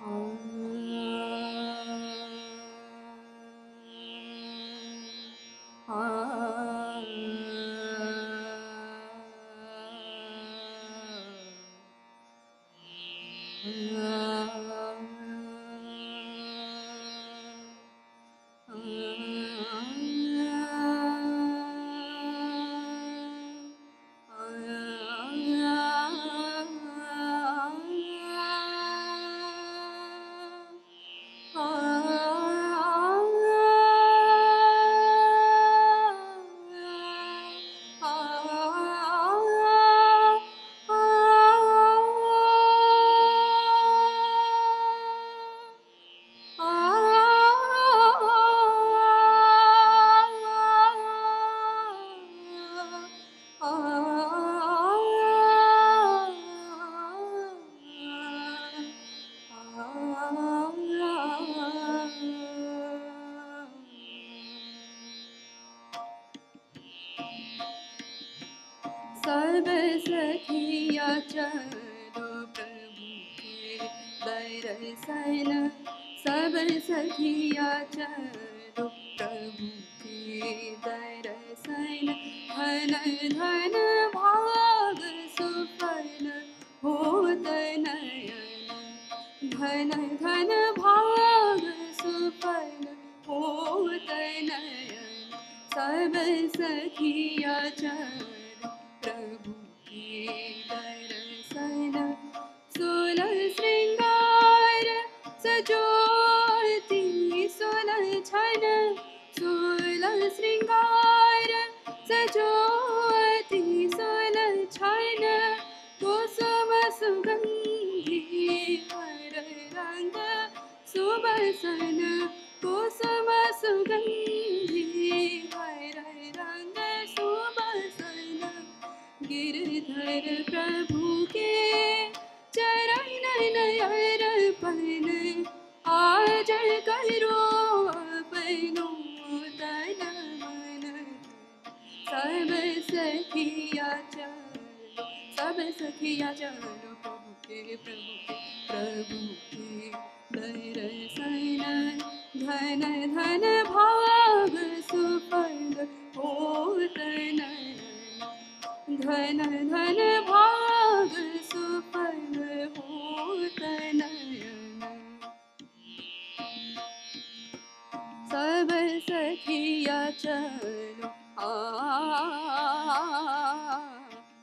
아. सब सखिया चलो प्रभु के दर्शन सब सखिया चलो प्रभु के दर्शन धन धन भाग सुफल होत नयन धन धन भाग सुफल होत नयन सब सखिया चल सुबसन कुसुम सुगंधी हर रंग सुबसन गिरधर प्रभु के चरण अर्पण आज करो अपनो तन मन। सब सखिया चलो सब सखिया चलो प्रभु के प्रभु के प्रभु के दर्शन धन धन भाग होत नयन धन धन भाग होत नयन सब सखिया चलो आ।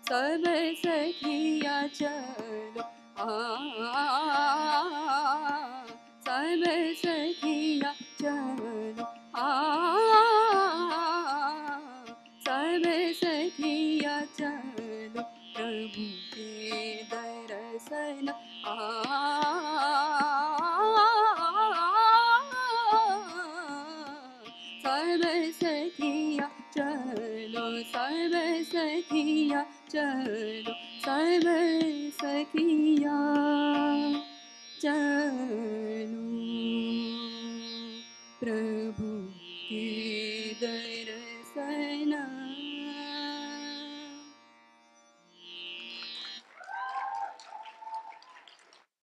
सब सखिया चलो सब सखिया चलो आ सब सखिया चलो प्रभु के दर्शन सब सखिया चलो सब सखिया चलो सब सखिया चलो